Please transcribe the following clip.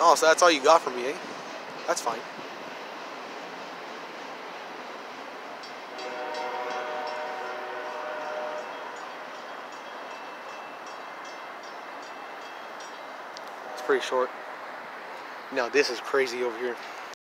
Oh, so that's all you got from me, eh? That's fine. It's pretty short. Now this is crazy over here.